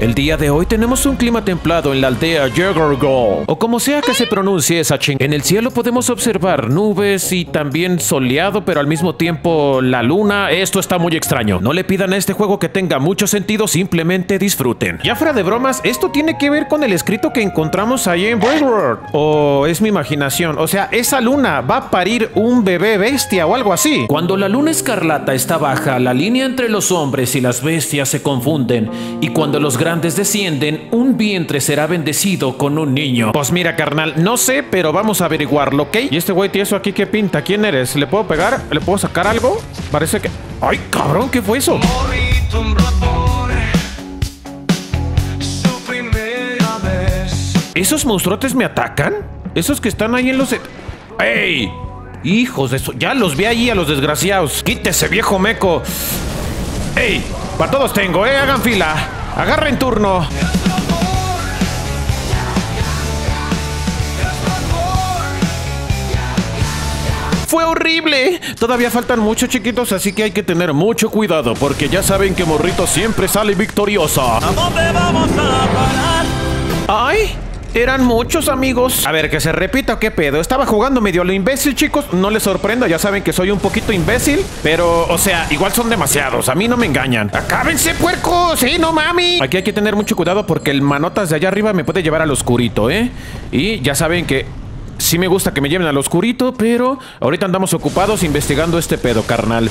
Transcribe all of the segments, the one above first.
El día de hoy tenemos un clima templado en la aldea Juggergol, o como sea que se pronuncie esa ching. En el cielo podemos observar nubes y también soleado, pero al mismo tiempo la luna. Esto está muy extraño. No le pidan a este juego que tenga mucho sentido, simplemente disfruten. Ya fuera de bromas, esto tiene que ver con el escrito que encontramos ahí en World O es mi imaginación. O sea, esa luna va a parir un bebé bestia o algo así. Cuando la luna escarlata está baja, la línea entre los hombres y las bestias se confunden. Y cuando los grandes descienden, un vientre será bendecido con un niño. Pues mira, carnal, no sé, pero vamos a averiguarlo, ¿ok? Y este güey tieso aquí, ¿qué pinta? ¿Quién eres? ¿Le puedo pegar? ¿Le puedo sacar algo? Parece que... ¡Ay, cabrón! ¿Qué fue eso? ¿Esos monstruotes me atacan? ¿Esos que están ahí en los... e- ¡Ey! Hijos de eso. Ya los vi ahí a los desgraciados. Quítese, viejo meco. ¡Ey! Para todos tengo, ¿eh? Hagan fila. Agarren turno. Fue horrible. Todavía faltan muchos chiquitos, así que hay que tener mucho cuidado porque ya saben que Morrito siempre sale victoriosa. ¿A dónde vamos a parar? ¡Ay! Eran muchos amigos. A ver, que se repita, ¿qué pedo? Estaba jugando medio lo imbécil, chicos. No les sorprenda, ya saben que soy un poquito imbécil. Pero, o sea, igual son demasiados. A mí no me engañan. ¡Acábense, puercos! ¡Sí, no mami! Aquí hay que tener mucho cuidado porque el manotas de allá arriba me puede llevar al oscurito, ¿eh? Y ya saben que Sí me gusta que me lleven al oscurito, pero ahorita andamos ocupados investigando este pedo, carnal.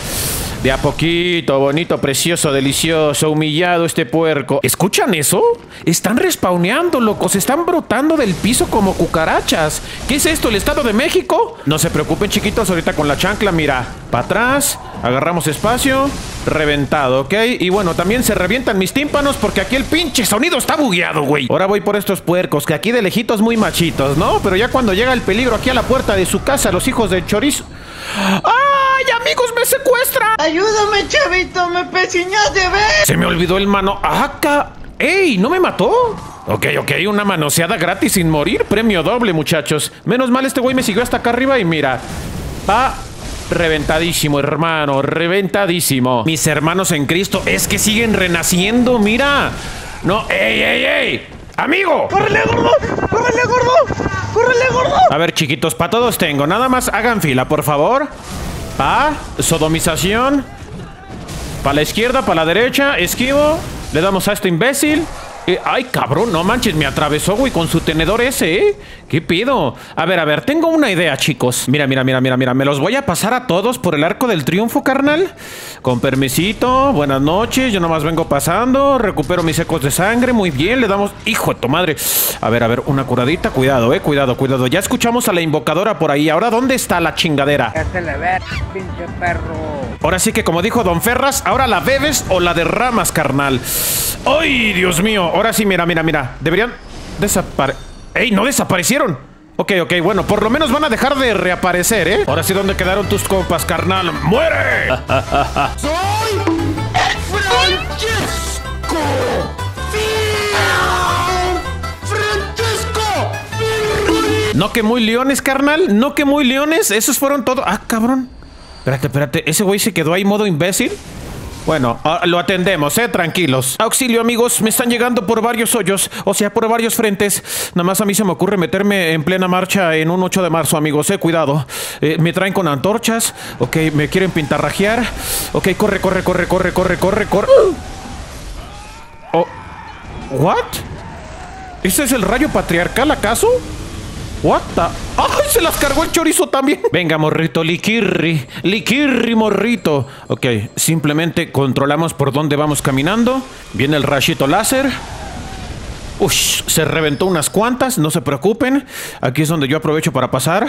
De a poquito, bonito, precioso, delicioso, humillado este puerco. ¿Escuchan eso? Están respawneando, locos. Están brotando del piso como cucarachas. ¿Qué es esto, el Estado de México? No se preocupen, chiquitos, ahorita con la chancla, mira. Para atrás, agarramos espacio, reventado, ¿ok? Y bueno, también se revientan mis tímpanos porque aquí el pinche sonido está bugueado, güey. Ahora voy por estos puercos, que aquí de lejitos muy machitos, ¿no? Pero ya cuando llega el peligro aquí a la puerta de su casa, los hijos del chorizo... ¡Ay, amigos, me secuestran! Ayúdame, chavito, me pesiñas de ver. Se me olvidó el mano... ¡Acá! ¡Ey! ¿No me mató? Ok, ok, una manoseada gratis sin morir. Premio doble, muchachos. Menos mal este güey me siguió hasta acá arriba y mira. Va reventadísimo, hermano. Reventadísimo. Mis hermanos en Cristo es que siguen renaciendo, mira. No, ey, ey, ey. Amigo. ¡Córrele, gordo! ¡Córrele, gordo! ¡Córrele, gordo! A ver, chiquitos, para todos tengo. Nada más hagan fila, por favor. Pa, sodomización. Para la izquierda, para la derecha, esquivo. Le damos a este imbécil. Eh, ay, cabrón, no manches, me atravesó, güey, con su tenedor ese, ¿eh? ¿Qué pido? A ver, a ver, tengo una idea, chicos. Mira, mira, mira, mira, mira. Me los voy a pasar a todos por el arco del triunfo, carnal. Con permisito, buenas noches. Yo nomás vengo pasando. Recupero mis ecos de sangre. Muy bien, le damos. Hijo de tu madre. A ver, a ver, una curadita. Cuidado, eh, cuidado, cuidado. Ya escuchamos a la invocadora por ahí. Ahora, ¿dónde está la chingadera? Ver, pinche perro. Ahora sí que como dijo Don Ferras, ahora la bebes o la derramas, carnal. ¡Ay, Dios mío! Ahora sí, mira, mira, mira. Deberían desapare... ¡Ey, no desaparecieron! Ok, ok, bueno, por lo menos van a dejar de reaparecer, ¿eh? Ahora sí, ¿dónde quedaron tus compas, carnal? ¡Muere! ¡Francesco! ¡Francesco! ¿No que muy leones, carnal? ¿No que muy leones? Esos fueron todos... ¡Ah, cabrón! Espérate, espérate. ¿Ese güey se quedó ahí modo imbécil? Bueno, ah, lo atendemos, eh, tranquilos. Auxilio, amigos, me están llegando por varios hoyos, o sea, por varios frentes. Nada más a mí se me ocurre meterme en plena marcha en un 8 de marzo, amigos, eh, cuidado. Eh, me traen con antorchas, ok, me quieren pintarrajear. Ok, corre, corre, corre, corre, corre, corre, corre. Oh, ¿what? ¿Ese es el rayo patriarcal, acaso? What the... ¡Ay! Se las cargó el chorizo también. Venga, morrito, liquirri. Liquirri, morrito. Ok, simplemente controlamos por dónde vamos caminando. Viene el rayito láser. Ush, se reventó unas cuantas, no se preocupen. Aquí es donde yo aprovecho para pasar.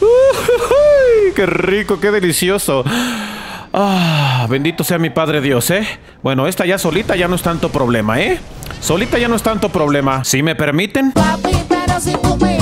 Uy, ¡Qué rico, qué delicioso! Ah, bendito sea mi Padre Dios, ¿eh? Bueno, esta ya solita ya no es tanto problema, ¿eh? Solita ya no es tanto problema. Si me permiten. Papi, pero si tú me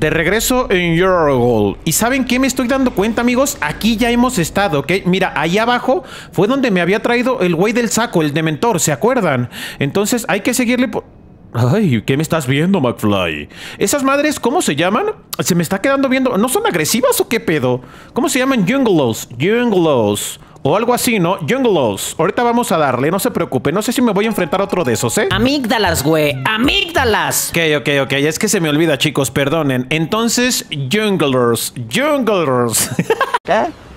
De regreso en Eurogol. ¿Y saben qué me estoy dando cuenta, amigos? Aquí ya hemos estado, ¿ok? Mira, ahí abajo fue donde me había traído el güey del saco, el dementor, ¿se acuerdan? Entonces hay que seguirle por... Ay, ¿qué me estás viendo, McFly? ¿Esas madres cómo se llaman? Se me está quedando viendo. ¿No son agresivas o qué pedo? ¿Cómo se llaman? Junglos. Junglos. O algo así, ¿no? Junglos. Ahorita vamos a darle, no se preocupe. No sé si me voy a enfrentar a otro de esos, ¿eh? Amígdalas, güey. Amígdalas. Ok, ok, ok. Es que se me olvida, chicos, perdonen. Entonces, Junglers. Junglers.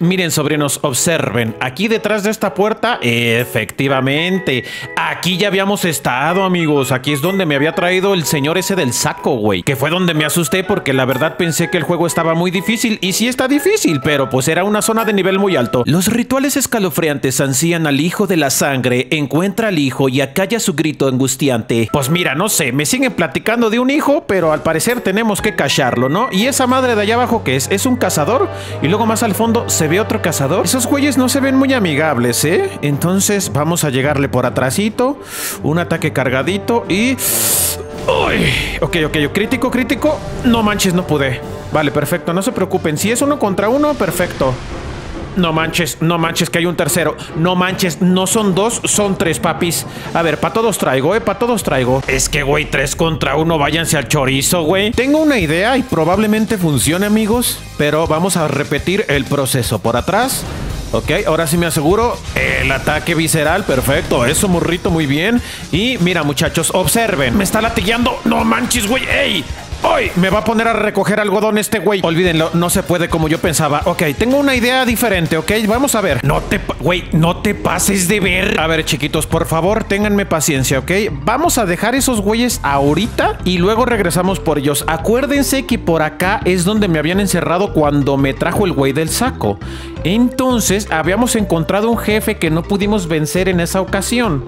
Miren, sobrinos, observen. Aquí detrás de esta puerta, efectivamente. Aquí ya habíamos estado, amigos. Aquí es donde me había traído el señor ese del saco, güey. Que fue donde me asusté porque la verdad pensé que el juego estaba muy difícil. Y sí está difícil, pero pues era una zona de nivel muy alto. Los rituales escalofriantes ansían al hijo de la sangre, encuentra al hijo y acalla su grito angustiante. Pues mira, no sé, me siguen platicando de un hijo, pero al parecer tenemos que callarlo, ¿no? Y esa madre de allá abajo, ¿qué es? ¿Es un cazador? Y luego más al fondo se ve otro cazador. Esos güeyes no se ven muy amigables, ¿eh? Entonces vamos a llegarle por atrásito, un ataque cargadito y... Uy, ok, ok, crítico, crítico. No manches, no pude. Vale, perfecto, no se preocupen. Si es uno contra uno, perfecto. No manches, no manches que hay un tercero. No manches, no son dos, son tres papis. A ver, para todos traigo, eh, para todos traigo. Es que, güey, tres contra uno, váyanse al chorizo, güey. Tengo una idea y probablemente funcione, amigos. Pero vamos a repetir el proceso. Por atrás. Ok, ahora sí me aseguro. El ataque visceral, perfecto. Eso, morrito, muy bien. Y mira, muchachos, observen. Me está latillando. No manches, güey. ¡Ey! ¡Hoy! Me va a poner a recoger algodón este güey. Olvídenlo, no se puede como yo pensaba. Ok, tengo una idea diferente, ¿ok? Vamos a ver. No te... Güey, no te pases de ver. A ver, chiquitos, por favor, ténganme paciencia, ¿ok? Vamos a dejar esos güeyes ahorita y luego regresamos por ellos. Acuérdense que por acá es donde me habían encerrado cuando me trajo el güey del saco. Entonces, habíamos encontrado un jefe que no pudimos vencer en esa ocasión.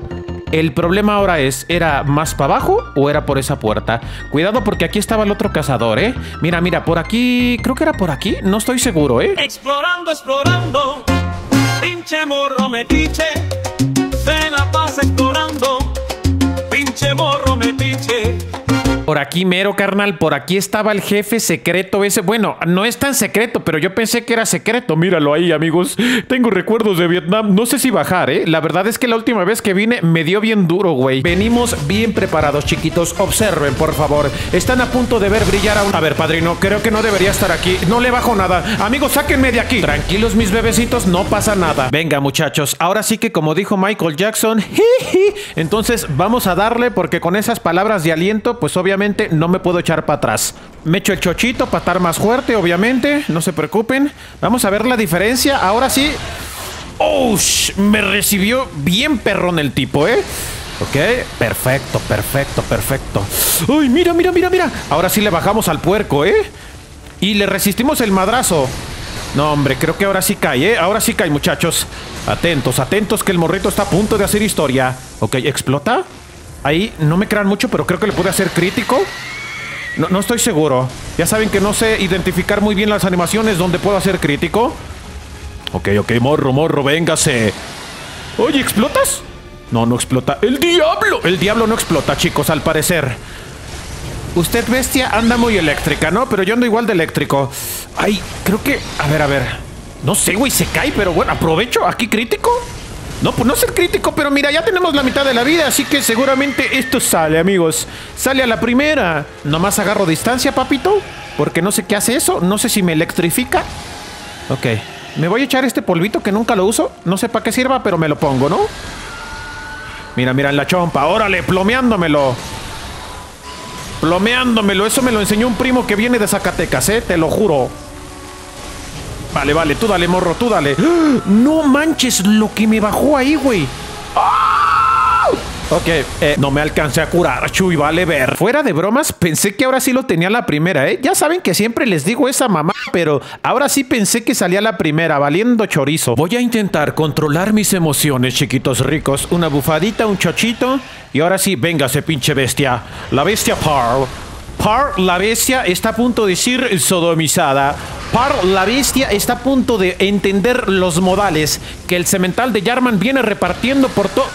El problema ahora es, ¿era más para abajo o era por esa puerta? Cuidado porque aquí estaba el otro cazador, ¿eh? Mira, mira, por aquí... Creo que era por aquí. No estoy seguro, ¿eh? Explorando, explorando, pinche morro metiche, se la pasa explorando, pinche morro metiche. Por aquí mero, carnal. Por aquí estaba el jefe secreto ese. Bueno, no es tan secreto, pero yo pensé que era secreto. Míralo ahí, amigos. Tengo recuerdos de Vietnam. No sé si bajar, ¿eh? La verdad es que la última vez que vine me dio bien duro, güey. Venimos bien preparados, chiquitos. Observen, por favor. Están a punto de ver brillar a un... A ver, padrino, creo que no debería estar aquí. No le bajo nada. Amigos, sáquenme de aquí. Tranquilos, mis bebecitos, no pasa nada. Venga, muchachos. Ahora sí que como dijo Michael Jackson. Entonces vamos a darle porque con esas palabras de aliento, pues obviamente no me puedo echar para atrás. Me echo el chochito para estar más fuerte, obviamente. No se preocupen. Vamos a ver la diferencia. Ahora sí. ¡Oh! Me recibió bien perrón el tipo, ¿eh? Ok, perfecto, perfecto, perfecto. ¡Uy, mira, mira, mira, mira! Ahora sí le bajamos al puerco, ¿eh? Y le resistimos el madrazo. No, hombre, creo que ahora sí cae, ¿eh? Ahora sí cae, muchachos. Atentos, atentos, que el morrito está a punto de hacer historia. Ok, ¿explota? Ahí, no me crean mucho, pero creo que le puede hacer crítico. No, no estoy seguro. Ya saben que no sé identificar muy bien las animaciones donde puedo hacer crítico. Ok, ok, morro, morro, véngase. Oye, ¿explotas? No, no explota. ¡El diablo! El diablo no explota, chicos, al parecer. Usted, bestia, anda muy eléctrica, ¿no? Pero yo ando igual de eléctrico. Ay, creo que... A ver, a ver. No sé, güey, se cae, pero bueno, aprovecho. ¿Aquí crítico? No, pues no ser crítico, pero mira, ya tenemos la mitad de la vida, así que seguramente esto sale, amigos. Sale a la primera. Nomás agarro distancia, papito, porque no sé qué hace eso. No sé si me electrifica. Ok. Me voy a echar este polvito que nunca lo uso. No sé para qué sirva, pero me lo pongo, ¿no? Mira, mira en la chompa. Órale, plomeándomelo. Plomeándomelo. Eso me lo enseñó un primo que viene de Zacatecas, ¿eh? Te lo juro. Vale, vale, tú dale, morro, tú dale. ¡Ah! No manches lo que me bajó ahí, güey. ¡Ah! Ok, eh, no me alcancé a curar, Chuy, vale ver. Fuera de bromas, pensé que ahora sí lo tenía la primera, ¿eh? Ya saben que siempre les digo esa mamá, pero ahora sí pensé que salía la primera, valiendo chorizo. Voy a intentar controlar mis emociones, chiquitos ricos. Una bufadita, un chochito. Y ahora sí, véngase, pinche bestia. La bestia Parl. Par, la bestia, está a punto de decir sodomizada. Par, la bestia, está a punto de entender los modales que el cemental de Jarman viene repartiendo por todo.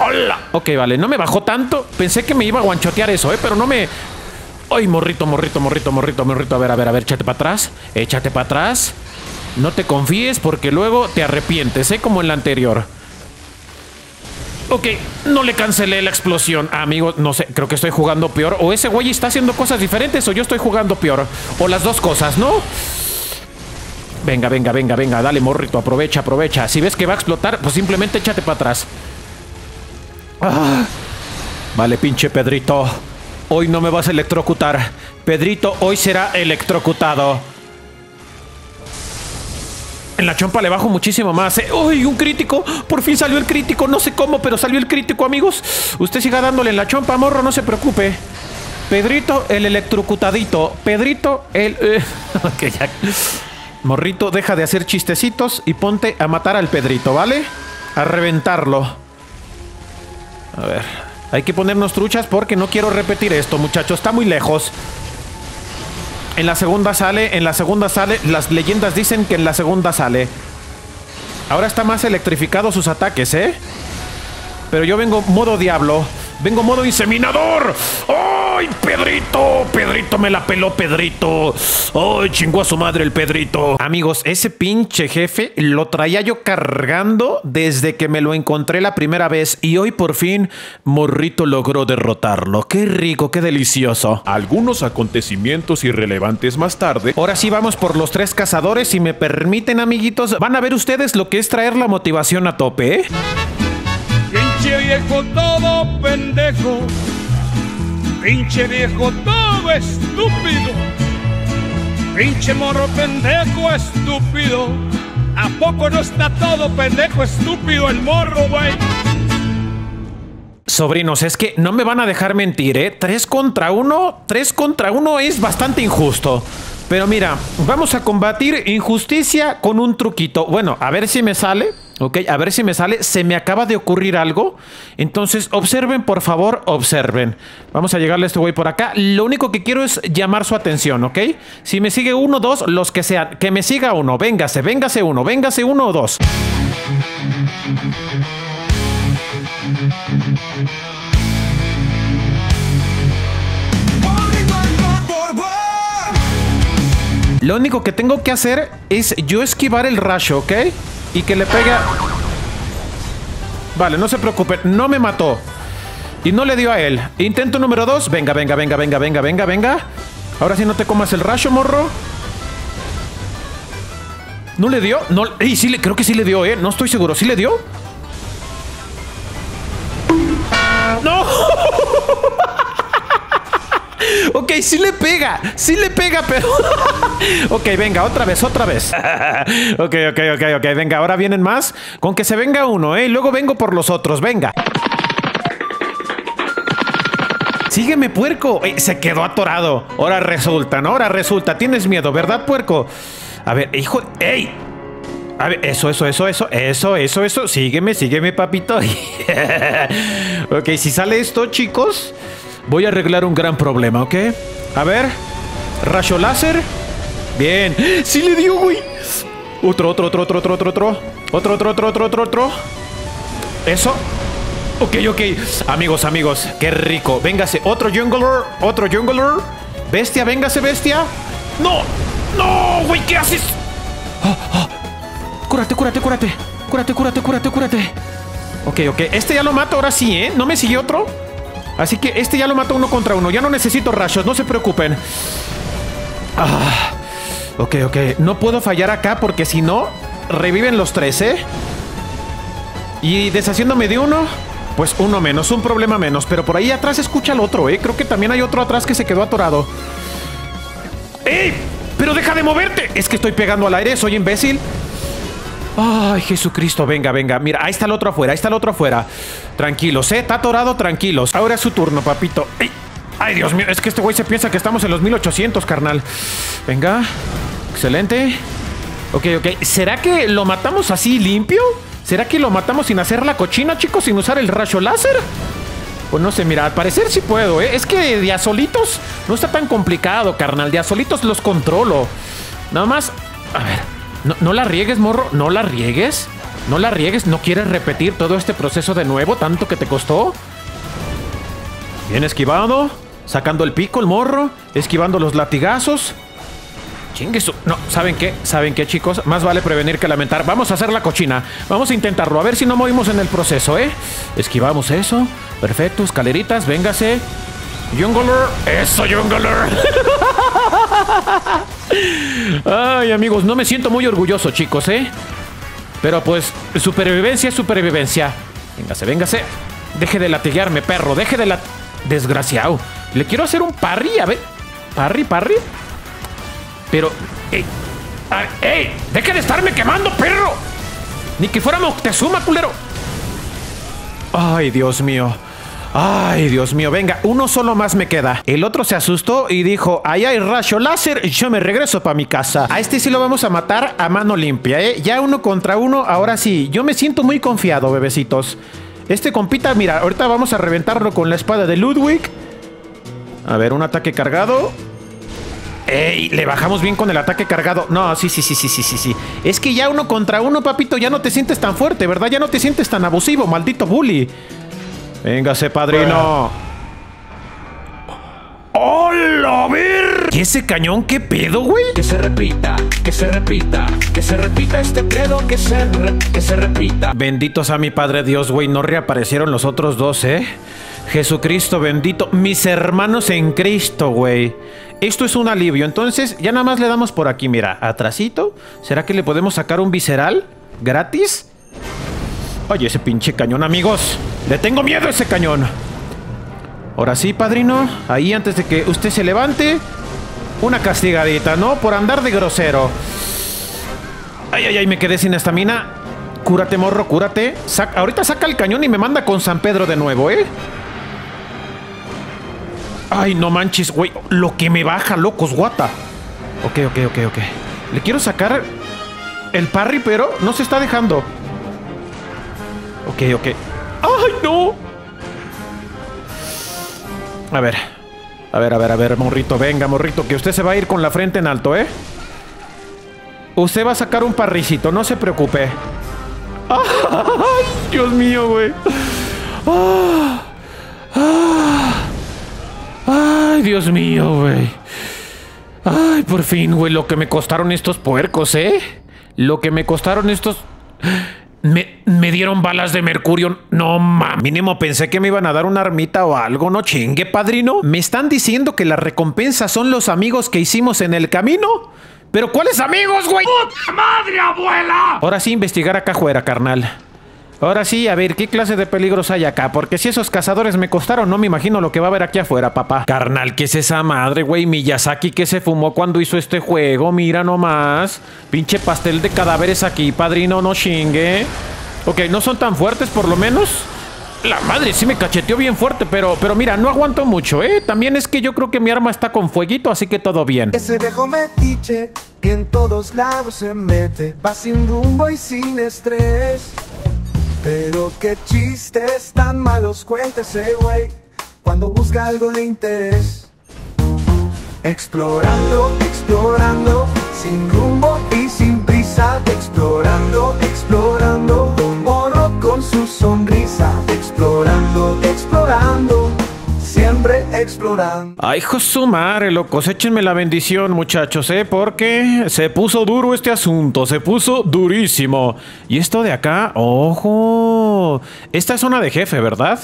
¡Hola! Ok, vale, no me bajó tanto. Pensé que me iba a guanchotear eso, ¿eh? Pero no me... ¡Ay, morrito, morrito, morrito, morrito, morrito! A ver, a ver, a ver, échate para atrás. Échate para atrás. No te confíes porque luego te arrepientes, ¿eh? Como en la anterior. Ok, no le cancelé la explosión. Amigo, no sé, creo que estoy jugando peor. O ese güey está haciendo cosas diferentes o yo estoy jugando peor. O las dos cosas, ¿no? Venga, venga, venga, venga. Dale, morrito. Aprovecha, aprovecha. Si ves que va a explotar, pues simplemente échate para atrás. Ah. Vale, pinche Pedrito. Hoy no me vas a electrocutar. Pedrito hoy será electrocutado. En la chompa le bajo muchísimo más. ¿eh? ¡Uy, un crítico! Por fin salió el crítico. No sé cómo, pero salió el crítico, amigos. Usted siga dándole en la chompa, morro, no se preocupe. Pedrito, el electrocutadito. Pedrito, el... eh. Morrito, deja de hacer chistecitos y ponte a matar al Pedrito, ¿vale? A reventarlo. A ver. Hay que ponernos truchas porque no quiero repetir esto, muchachos. Está muy lejos. En la segunda sale, en la segunda sale. Las leyendas dicen que en la segunda sale. Ahora está más electrificado sus ataques, ¿eh? Pero yo vengo modo diablo. Vengo modo inseminador. ¡Ay, Pedrito! Pedrito me la peló, Pedrito. ¡Ay, chingó a su madre el Pedrito! Amigos, ese pinche jefe lo traía yo cargando desde que me lo encontré la primera vez. Y hoy por fin, Morrito logró derrotarlo. ¡Qué rico, qué delicioso! Algunos acontecimientos irrelevantes más tarde, Ahora sí vamos por los tres cazadores. Si me permiten, amiguitos, van a ver ustedes lo que es traer la motivación a tope, ¿eh? Pinche viejo todo pendejo. Pinche viejo todo estúpido. Pinche morro pendejo estúpido. ¿A poco no está todo pendejo estúpido el morro, güey? Sobrinos, es que no me van a dejar mentir, ¿eh? Tres contra uno, tres contra uno es bastante injusto. Pero mira, vamos a combatir injusticia con un truquito. Bueno, a ver si me sale. Ok, a ver si me sale. Se me acaba de ocurrir algo. Entonces, observen, por favor, observen. Vamos a llegarle a este güey por acá. Lo único que quiero es llamar su atención, ¿ok? Si me sigue uno, dos, los que sean. Que me siga uno. Véngase, véngase uno. Véngase uno o dos. Lo único que tengo que hacer es yo esquivar el rayo, ¿ok? Y que le pegue... Vale, no se preocupe, no me mató. Y no le dio a él. Intento número dos. Venga, venga, venga, venga, venga, venga, venga. Ahora sí no te comas el rayo, morro. ¿No le dio? No, ey, sí creo que sí le dio, ¿eh? No estoy seguro. ¿Sí le dio? ¡No! Ok, sí le pega, sí le pega, pero... ok, venga, otra vez, otra vez. ok, ok, ok, ok, venga, ahora vienen más. Con que se venga uno, ¿eh? Luego vengo por los otros, venga. Sígueme, puerco. Ey, se quedó atorado. Ahora resulta, ¿no? Ahora resulta. Tienes miedo, ¿verdad, puerco? A ver, hijo... ¡Ey! A ver, eso, eso, eso, eso, eso, eso, eso. Sígueme, sígueme, papito. ok, si sale esto, chicos, voy a arreglar un gran problema, ¿ok? A ver, rayo láser. Bien. Sí le dio, güey. Otro, otro, otro, otro, otro, otro, otro. Otro, otro, otro, otro, otro, otro. Eso. Ok, ok. Amigos, amigos, qué rico. Véngase, otro jungler, otro jungler. Bestia, véngase, bestia. No, no, güey, ¿qué haces? Cúrate, cúrate, cúrate. Cúrate, cúrate, cúrate, cúrate. Ok, ok. Este ya lo mato ahora sí, ¿eh? ¿No me sigue otro? Así que este ya lo mato uno contra uno. Ya no necesito rayos, no se preocupen. Ah, ok, ok. No puedo fallar acá porque si no, reviven los tres, ¿eh? Y deshaciéndome de uno, pues uno menos, un problema menos. Pero por ahí atrás escucha el otro, ¿eh? Creo que también hay otro atrás que se quedó atorado. ¡Ey! ¡Pero deja de moverte! Es que estoy pegando al aire, soy imbécil. Ay, Jesucristo, venga, venga. Mira, ahí está el otro afuera, ahí está el otro afuera. Tranquilos, ¿eh? Está atorado, tranquilos. Ahora es su turno, papito. Ay, Dios mío, es que este güey se piensa que estamos en los 1800, carnal. Venga. Excelente. Ok, ok. ¿Será que lo matamos así limpio? ¿Será que lo matamos sin hacer la cochina, chicos? Sin usar el rayo láser. Pues no sé, mira, al parecer sí puedo, ¿eh? Es que de a solitos no está tan complicado, carnal. De a solitos los controlo. Nada más. A ver. No, no la riegues, morro. No la riegues. No la riegues. ¿No quieres repetir todo este proceso de nuevo? ¿Tanto que te costó? Bien esquivado. Sacando el pico, el morro. Esquivando los latigazos. Chingue su- No, ¿saben qué? ¿Saben qué, chicos? Más vale prevenir que lamentar. Vamos a hacer la cochina. Vamos a intentarlo. A ver si no movimos en el proceso, ¿eh? Esquivamos eso. Perfecto. Escaleritas, véngase. Jungler. Eso, Jungler. Ay, amigos, no me siento muy orgulloso, chicos, ¿eh? Pero pues, supervivencia es supervivencia. Véngase, véngase. Deje de latiguearme, perro. Deje de la... Desgraciado. Le quiero hacer un parry, a ver. Parry, parry. Pero... ¡Ey! ¡Deje de estarme quemando, perro! Ni que fuera Moctezuma, culero. Ay, Dios mío. Ay, Dios mío, venga, uno solo más me queda. El otro se asustó y dijo, ahí hay rayo láser, yo me regreso para mi casa. A este sí lo vamos a matar a mano limpia, ¿eh? Ya uno contra uno, ahora sí. Yo me siento muy confiado, bebecitos. Este compita, mira, ahorita vamos a reventarlo con la espada de Ludwig. A ver, un ataque cargado. ¡Ey! Le bajamos bien con el ataque cargado. No, sí, sí, sí, sí, sí, sí, sí. Es que ya uno contra uno, papito, ya no te sientes tan fuerte, ¿verdad? Ya no te sientes tan abusivo, maldito bully. Véngase, padrino. ¡Hola, a ver! ¿Y ese cañón qué pedo, güey? Que se repita, que se repita, que se repita este pedo, que se, re- que se repita. Benditos a mi Padre Dios, güey. No reaparecieron los otros dos, ¿eh? Jesucristo bendito. Mis hermanos en Cristo, güey. Esto es un alivio. Entonces, ya nada más le damos por aquí, mira. Atrasito. ¿Será que le podemos sacar un visceral? ¿Gratis? Oye, ese pinche cañón, amigos. Le tengo miedo a ese cañón. Ahora sí, padrino. Ahí antes de que usted se levante. Una castigadita, ¿no? Por andar de grosero. Ay, ay, ay, me quedé sin estamina. Cúrate, morro, cúrate. Sac- ahorita saca el cañón y me manda con San Pedro de nuevo, ¿eh? Ay, no manches, güey. Lo que me baja, locos, guata. Ok, ok, ok, ok. Le quiero sacar el parry, pero no se está dejando. Ok, ok. ¡Ay, no! A ver. A ver, a ver, a ver, morrito. Venga, morrito, que usted se va a ir con la frente en alto, ¿eh? Usted va a sacar un parricito, no se preocupe. ¡Ay, Dios mío, güey! ¡Ay, Dios mío, güey! ¡Ay, por fin, güey! Lo que me costaron estos puercos, ¿eh? Lo que me costaron estos... Me, me dieron balas de mercurio. No, mames. Mínimo pensé que me iban a dar una armita o algo. No chingue, padrino. Me están diciendo que las recompensas son los amigos que hicimos en el camino. ¿Pero cuáles amigos, güey? ¡Puta madre, abuela! Ahora sí, investigar acá fuera, carnal. Ahora sí, a ver, ¿qué clase de peligros hay acá? Porque si esos cazadores me costaron, no me imagino lo que va a haber aquí afuera, papá. Carnal, ¿qué es esa madre, güey? Miyazaki que se fumó cuando hizo este juego, mira nomás. Pinche pastel de cadáveres aquí, padrino, no chingue. Ok, no son tan fuertes por lo menos. La madre sí me cacheteó bien fuerte, pero, pero mira, no aguanto mucho, ¿eh? También es que yo creo que mi arma está con fueguito, así que todo bien. Ese viejo metiche que en todos lados se mete, va sin rumbo y sin estrés. Pero qué chistes tan malos cuenta ese güey cuando busca algo de interés. Explorando, explorando, sin rumbo y sin Ay, hijo de su madre, locos. Échenme la bendición, muchachos, ¿eh? Porque se puso duro este asunto. Se puso durísimo. Y esto de acá, ojo. Esta es zona de jefe, ¿verdad?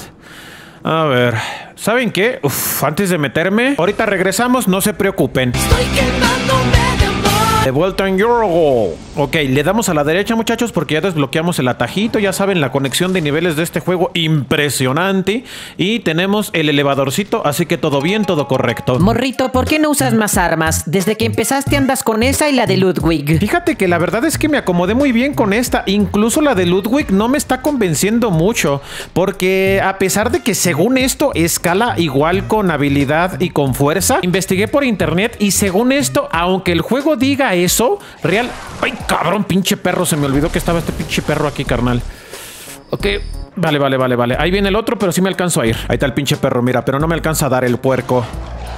A ver, ¿saben qué? Uf, antes de meterme, ahorita regresamos, no se preocupen. De vuelta en Yorgo. Ok, le damos a la derecha, muchachos, porque ya desbloqueamos el atajito. Ya saben, la conexión de niveles de este juego impresionante. Y tenemos el elevadorcito, así que todo bien, todo correcto. Morrito, ¿por qué no usas más armas? Desde que empezaste andas con esa y la de Ludwig. Fíjate que la verdad es que me acomodé muy bien con esta. Incluso la de Ludwig no me está convenciendo mucho. Porque a pesar de que según esto escala igual con habilidad y con fuerza, investigué por internet y según esto, aunque el juego diga eso, real... ¡Ay, cabrón, pinche perro! Se me olvidó que estaba este pinche perro aquí, carnal. Ok, vale, vale, vale, vale. Ahí viene el otro, pero sí me alcanzo a ir. Ahí está el pinche perro, mira, pero no me alcanza a dar el puerco.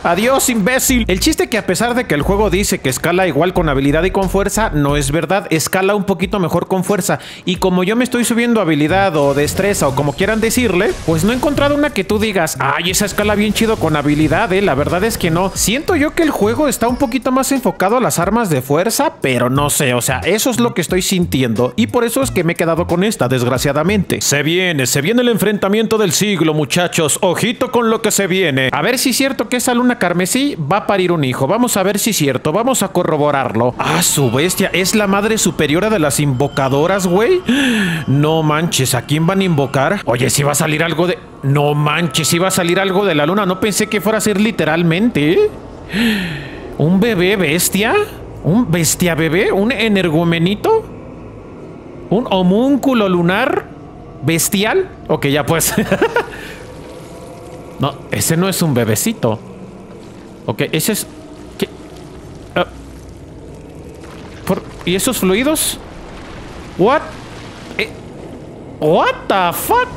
Adiós, imbécil. El chiste que a pesar de que el juego dice que escala igual con habilidad y con fuerza, no es verdad. Escala un poquito mejor con fuerza. Y como yo me estoy subiendo habilidad o destreza o como quieran decirle, pues no he encontrado una que tú digas, ay, esa escala bien chido con habilidad, eh. La verdad es que no. Siento yo que el juego está un poquito más enfocado a las armas de fuerza, pero no sé. O sea, eso es lo que estoy sintiendo. Y por eso es que me he quedado con esta, desgraciadamente. Se viene, se viene el enfrentamiento del siglo, muchachos. Ojito con lo que se viene. A ver si es cierto que esa luna luna carmesí va a parir un hijo. Vamos a ver si es cierto. Vamos a corroborarlo. Ah, su bestia. Es la madre superiora de las invocadoras, güey. No manches. ¿A quién van a invocar? Oye, si va a salir algo de... No manches, si va a salir algo de la luna. No pensé que fuera a ser literalmente. ¿Un bebé bestia? ¿Un bestia bebé? ¿Un energumenito? ¿Un homúnculo lunar bestial? Ok, ya pues. no, ese no es un bebecito. Ok, ese es... ¿qué? Ah. Por- ¿Y esos fluidos? What? Eh, What the fuck?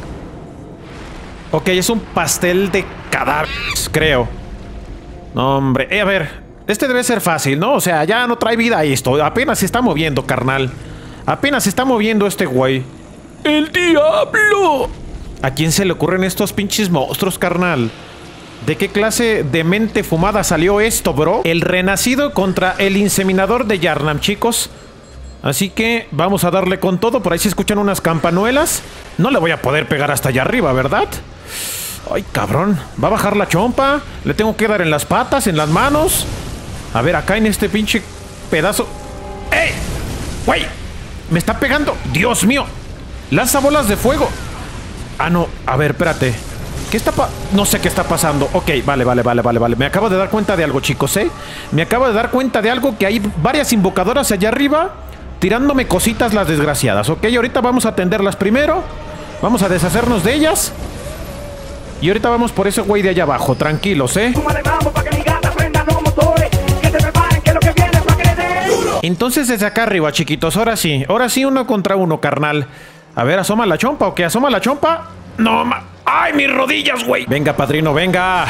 Ok, es un pastel de cadáveres, creo. No, hombre. Eh, a ver, este debe ser fácil, ¿no? O sea, ya no trae vida esto. Apenas se está moviendo, carnal. Apenas se está moviendo este güey. ¡El diablo! ¿A quién se le ocurren estos pinches monstruos, carnal? ¿De qué clase de mente fumada salió esto, bro? El renacido contra el inseminador de Yarnam, chicos. Así que vamos a darle con todo. Por ahí se escuchan unas campanuelas. No le voy a poder pegar hasta allá arriba, ¿verdad? Ay, cabrón. Va a bajar la chompa. Le tengo que dar en las patas, en las manos. A ver, acá en este pinche pedazo. ¡Ey! ¡Güey! Me está pegando. Dios mío. Lanza bolas de fuego. Ah, no. A ver, espérate. ¿Qué está pa No sé qué está pasando. Ok, vale, vale, vale, vale, vale. Me acabo de dar cuenta de algo, chicos, ¿eh? Me acabo de dar cuenta de algo que hay varias invocadoras allá arriba tirándome cositas las desgraciadas, ¿ok? Ahorita vamos a atenderlas primero. Vamos a deshacernos de ellas. Y ahorita vamos por ese güey de allá abajo, tranquilos, ¿eh? Entonces desde acá arriba, chiquitos, ahora sí, ahora sí uno contra uno, carnal. A ver, asoma la chompa, ¿o qué? ¿Asoma la chompa? No, ma... ¡Ay, mis rodillas, güey! Venga, padrino, venga.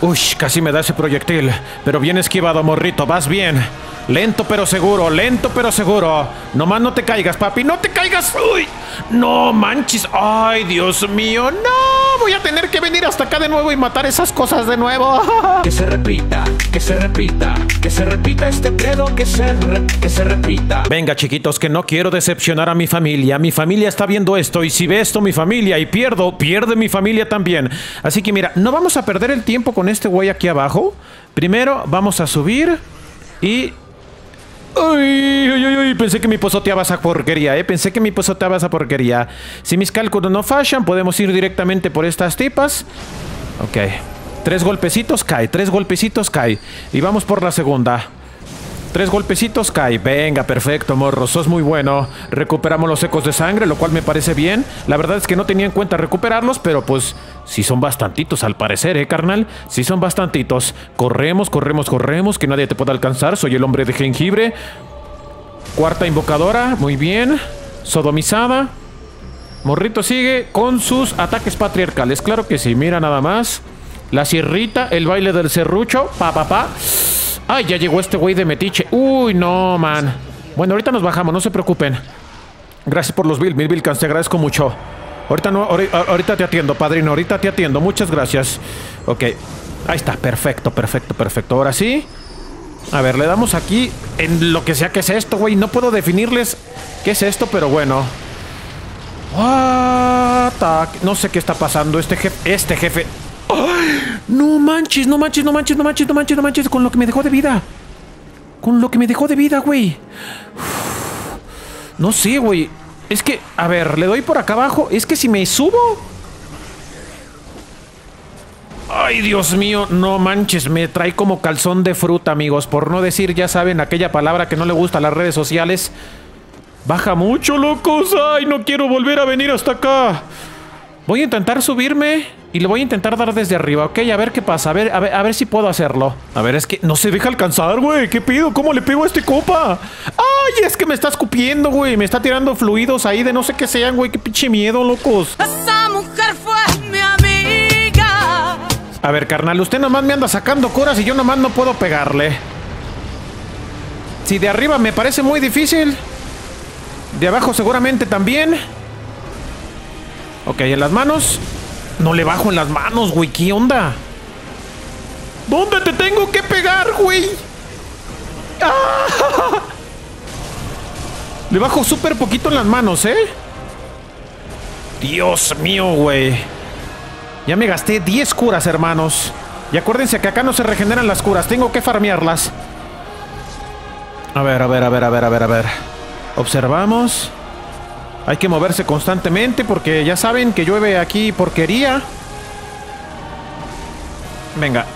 Uy, casi me da ese proyectil. Pero bien esquivado, morrito, vas bien. Lento pero seguro, lento pero seguro. Nomás no te caigas, papi, no te caigas. Uy, no manches. Ay, Dios mío, no. Voy a tener que venir hasta acá de nuevo y matar esas cosas de nuevo. Que se repita, que se repita, que se repita este credo, que se, re- que se repita. Venga, chiquitos, que no quiero decepcionar a mi familia. Mi familia está viendo esto y si ve esto mi familia y pierdo, pierde mi familia también. Así que mira, no vamos a perder el tiempo con este güey aquí abajo. Primero vamos a subir y... Uy, pensé que me posoteaba esa porquería, eh. Pensé que me posoteaba esa porquería. Si mis cálculos no fallan, podemos ir directamente por estas tipas. Ok. Tres golpecitos cae, tres golpecitos cae. Y vamos por la segunda. Tres golpecitos cae. Venga, perfecto, morro. Sos muy bueno. Recuperamos los ecos de sangre, lo cual me parece bien. La verdad es que no tenía en cuenta recuperarlos, pero pues sí son bastantitos al parecer, ¿eh, carnal? Sí son bastantitos. Corremos, corremos, corremos, que nadie te pueda alcanzar. Soy el hombre de jengibre. Cuarta invocadora, muy bien. Sodomizada. Morrito sigue con sus ataques patriarcales. Claro que sí, mira nada más. La sierrita, el baile del serrucho. Pa, pa, pa. Ay, ya llegó este güey de metiche. Uy, no, man. Bueno, ahorita nos bajamos, no se preocupen. Gracias por los Bill, Bill Vilcans, te agradezco mucho. Ahorita no, ahori- ahorita te atiendo, padrino, ahorita te atiendo. Muchas gracias. Ok. Ahí está, perfecto, perfecto, perfecto. Ahora sí. A ver, le damos aquí en lo que sea que es esto, güey. No puedo definirles qué es esto, pero bueno. What No sé qué está pasando. Este jefe. Este jefe. ¡Ay! No manches, no manches, no manches, no manches, no manches, no manches. Con lo que me dejó de vida. Con lo que me dejó de vida, güey. No sé, güey. Es que, a ver, le doy por acá abajo. Es que si me subo. Ay, Dios mío, no manches, me trae como calzón de fruta, amigos. Por no decir, ya saben, aquella palabra que no le gusta a las redes sociales. Baja mucho, locos. Ay, no quiero volver a venir hasta acá. Voy a intentar subirme y le voy a intentar dar desde arriba, ¿ok? A ver qué pasa, a ver, a ver, a ver si puedo hacerlo. A ver, es que no se deja alcanzar, güey. ¿Qué pido? ¿Cómo le pego a este copa? Ay, es que me está escupiendo, güey. Me está tirando fluidos ahí de no sé qué sean, güey. Qué pinche miedo, locos. Esa mujer fue mi amiga. A ver, carnal, usted nomás me anda sacando curas y yo nomás no puedo pegarle. Si de arriba me parece muy difícil. De abajo seguramente también. Ok, en las manos. No le bajo en las manos, güey. ¿Qué onda? ¿Dónde te tengo que pegar, güey? ¡Ah! Le bajo súper poquito en las manos, ¿eh? Dios mío, güey. Ya me gasté 10 curas, hermanos. Y acuérdense que acá no se regeneran las curas. Tengo que farmearlas. A ver, a ver, a ver, a ver, a ver, a ver. Observamos. Hay que moverse constantemente porque ya saben que llueve aquí porquería. Venga.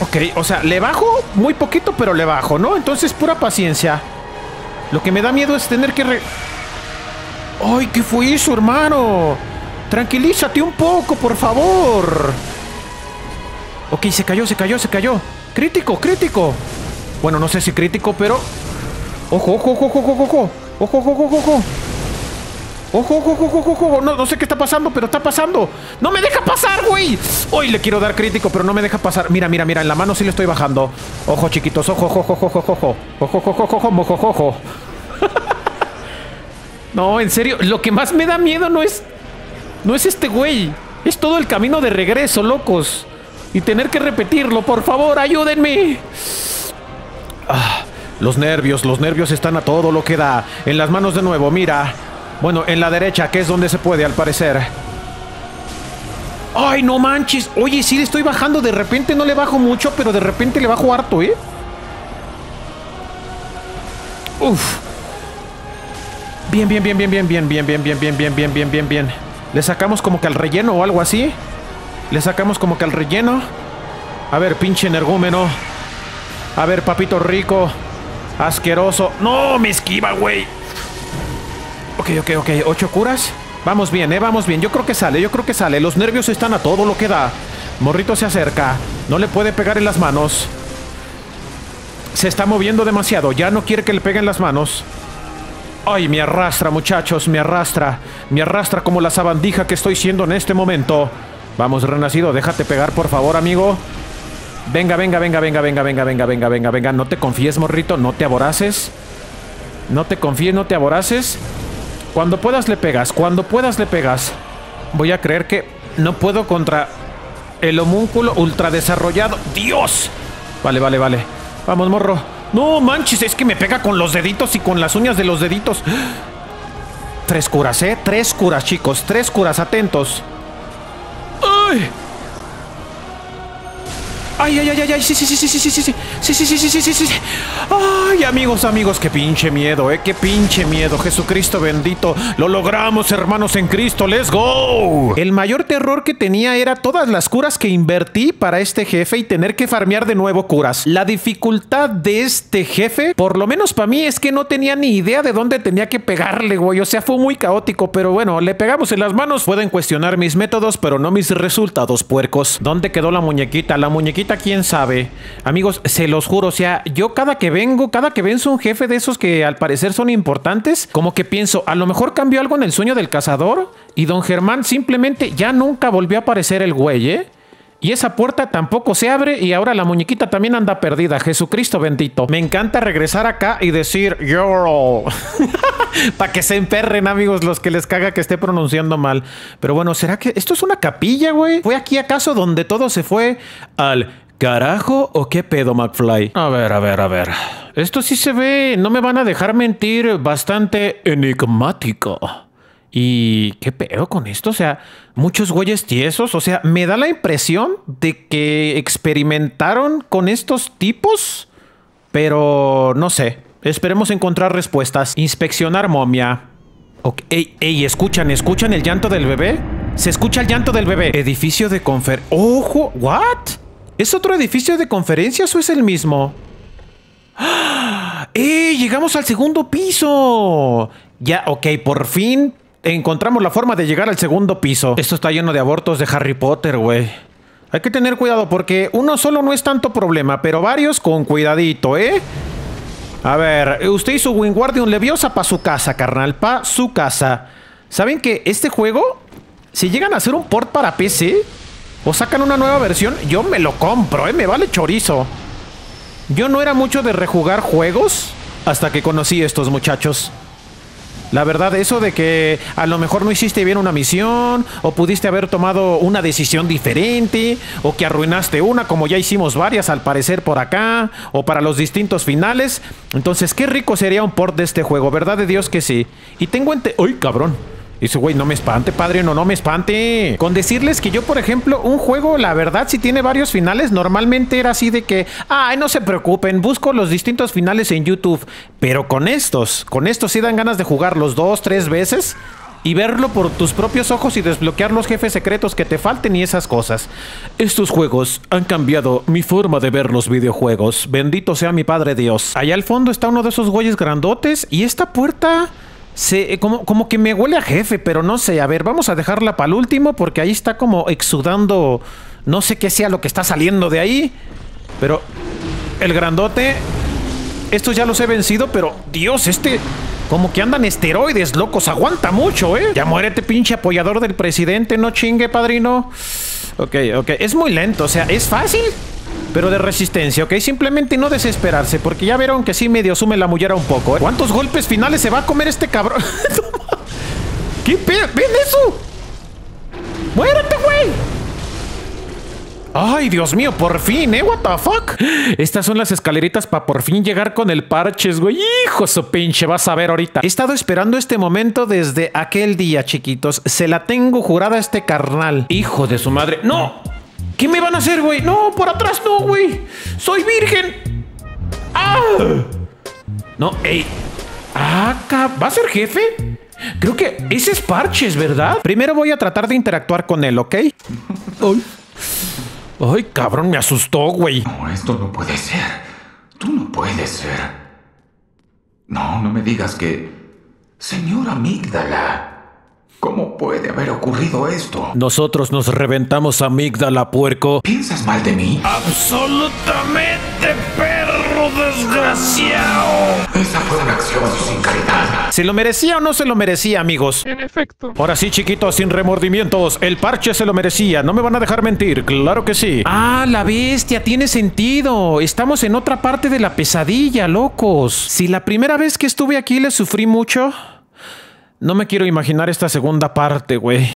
Ok, o sea, le bajo muy poquito, pero le bajo, ¿no? Entonces, pura paciencia. Lo que me da miedo es tener que... Re... ¡Ay, qué fue eso, hermano! Tranquilízate un poco, por favor. Ok, se cayó, se cayó, se cayó. Crítico, crítico. Bueno, no sé si crítico, pero... Ojo, ojo, ojo, ojo, ojo, ojo. Ojo, ojo, ojo, ojo. Ojo, ojo, ojo, ojo, ojo. No, no sé qué está pasando, pero está pasando. ¡No me deja pasar, güey! Hoy le quiero dar crítico, pero no me deja pasar. Mira, mira, mira. En la mano sí le estoy bajando. Ojo, chiquitos. Ojo, ojo, ojo, ojo, ojo. Ojo, ojo, ojo, ojo, ojo, ojo, ojo. No, en serio. Lo que más me da miedo no es... No es este güey. Es todo el camino de regreso, locos. Y tener que repetirlo. Por favor, ayúdenme. Ah, los nervios, los nervios están a todo lo que da. En las manos de nuevo, mira. Bueno, en la derecha, que es donde se puede, al parecer. ¡Ay, no manches! Oye, sí le estoy bajando. De repente no le bajo mucho, pero de repente le bajo harto, ¿eh? Uf. Bien, bien, bien, bien, bien, bien, bien, bien, bien, bien, bien, bien, bien, bien, bien. Le sacamos como que al relleno o algo así. Le sacamos como que al relleno. A ver, pinche energúmeno. A ver, papito rico. Asqueroso. No, me esquiva, güey. Ok, ok, ok. Ocho curas. Vamos bien, eh, vamos bien. Yo creo que sale, yo creo que sale. Los nervios están a todo lo que da. Morrito se acerca. No le puede pegar en las manos. Se está moviendo demasiado. Ya no quiere que le peguen las manos. Ay, me arrastra, muchachos, me arrastra. Me arrastra como la sabandija que estoy siendo en este momento. Vamos, renacido, déjate pegar, por favor, amigo. Venga, venga, venga, venga, venga, venga, venga, venga, venga, venga. No te confíes, morrito, no te aboraces. No te confíes, no te aboraces. Cuando puedas le pegas, cuando puedas le pegas. Voy a creer que no puedo contra el homúnculo ultra desarrollado. ¡Dios! Vale, vale, vale. Vamos, morro. No manches, es que me pega con los deditos y con las uñas de los deditos. Tres curas, ¿eh? Tres curas, chicos. Tres curas, atentos. ¡Ay! Ay, ay, ay, ay, ay, sí, sí, sí, sí, sí, sí, sí, sí, sí, sí, sí, sí, sí, sí, sí. Ay, amigos, amigos, qué pinche miedo, eh, qué pinche miedo. Jesucristo bendito, lo logramos, hermanos en Cristo, let's go. El mayor terror que tenía era todas las curas que invertí para este jefe y tener que farmear de nuevo curas. La dificultad de este jefe, por lo menos para mí, es que no tenía ni idea de dónde tenía que pegarle, güey. O sea, fue muy caótico, pero bueno, le pegamos en las manos. Pueden cuestionar mis métodos, pero no mis resultados, puercos. ¿Dónde quedó la muñequita? La muñequita quién sabe. Amigos, se los juro, o sea, yo cada que vengo, cada que venzo un jefe de esos que al parecer son importantes, como que pienso, a lo mejor cambió algo en el sueño del cazador y don Germán simplemente ya nunca volvió a aparecer el güey, ¿eh? Y esa puerta tampoco se abre y ahora la muñequita también anda perdida. Jesucristo bendito. Me encanta regresar acá y decir yo. Para que se emperren, amigos, los que les caga que esté pronunciando mal. Pero bueno, ¿será que esto es una capilla, güey? ¿Fue aquí acaso donde todo se fue al carajo o qué pedo, McFly? A ver, a ver, a ver. Esto sí se ve, no me van a dejar mentir, bastante enigmático. ¿Y qué pedo con esto? O sea, muchos güeyes tiesos. O sea, me da la impresión de que experimentaron con estos tipos. Pero no sé. Esperemos encontrar respuestas. Inspeccionar momia. Ok, Ey, ey, escuchan, escuchan el llanto del bebé. Se escucha el llanto del bebé. Edificio de confer. ¡Ojo! ¿What? ¿Es otro edificio de conferencias o es el mismo? ¡Ah! Llegamos al segundo piso. Ya, ok, por fin encontramos la forma de llegar al segundo piso. Esto está lleno de abortos de Harry Potter, güey. Hay que tener cuidado porque uno solo no es tanto problema, pero varios con cuidadito, ¿eh? A ver, usted su Wingardium Leviosa para su casa, carnal, para su casa. ¿Saben que este juego, si llegan a hacer un port para PC o sacan una nueva versión, yo me lo compro, ¿eh? Me vale chorizo. Yo no era mucho de rejugar juegos hasta que conocí a estos muchachos. La verdad, eso de que a lo mejor no hiciste bien una misión, o pudiste haber tomado una decisión diferente, o que arruinaste una, como ya hicimos varias al parecer por acá, o para los distintos finales. Entonces, qué rico sería un port de este juego, ¿verdad de Dios que sí? Y tengo ente... ¡Uy, cabrón! Dice, güey, no me espante, padre, no, no me espante. Con decirles que yo, por ejemplo, un juego, la verdad, si tiene varios finales, normalmente era así de que, ay, no se preocupen, busco los distintos finales en YouTube. Pero con estos, con estos sí dan ganas de jugarlos dos, tres veces y verlo por tus propios ojos y desbloquear los jefes secretos que te falten y esas cosas. Estos juegos han cambiado mi forma de ver los videojuegos. Bendito sea mi Padre Dios. Allá al fondo está uno de esos güeyes grandotes y esta puerta... Se, eh, como, como que me huele a jefe, pero no sé. A ver, vamos a dejarla para el último porque ahí está como exudando. No sé qué sea lo que está saliendo de ahí. Pero el grandote. Estos ya los he vencido, pero Dios, este. Como que andan esteroides, locos. Aguanta mucho, ¿eh? Ya muérete, pinche apoyador del presidente. No chingue, padrino. Ok, ok. Es muy lento, o sea, es fácil. Pero de resistencia, ¿ok? Simplemente no desesperarse, porque ya vieron que sí medio sume la mullera un poco, ¿eh? ¿Cuántos golpes finales se va a comer este cabrón? ¿Qué pedo? ¿Ven eso? ¡Muérete, güey! Ay, Dios mío, por fin, ¿eh? What the fuck? Estas son las escaleritas para por fin llegar con el parches, güey. Hijo su pinche, vas a ver ahorita. He estado esperando este momento desde aquel día, chiquitos. Se la tengo jurada a este carnal. Hijo de su madre. ¡No! ¿Qué me van a hacer, güey? No, por atrás no, güey. Soy virgen. ¡Ah! No, ey. Ah, ¿va a ser jefe? Creo que ese es Parches, ¿verdad? Primero voy a tratar de interactuar con él, ¿ok? Ay. Ay, cabrón, me asustó, güey. No, esto no puede ser. Tú no puedes ser. No, no me digas que... Señora Amígdala. ¿Cómo puede haber ocurrido esto? Nosotros nos reventamos amígdala, puerco. ¿Piensas mal de mí? Absolutamente, perro desgraciado. Esa fue una acción sin caridad. ¿Se lo merecía o no se lo merecía, amigos? En efecto. Ahora sí, chiquitos, sin remordimientos. El parche se lo merecía. No me van a dejar mentir. Claro que sí. Ah, la bestia. Tiene sentido. Estamos en otra parte de la pesadilla, locos. Si la primera vez que estuve aquí le sufrí mucho, no me quiero imaginar esta segunda parte, güey.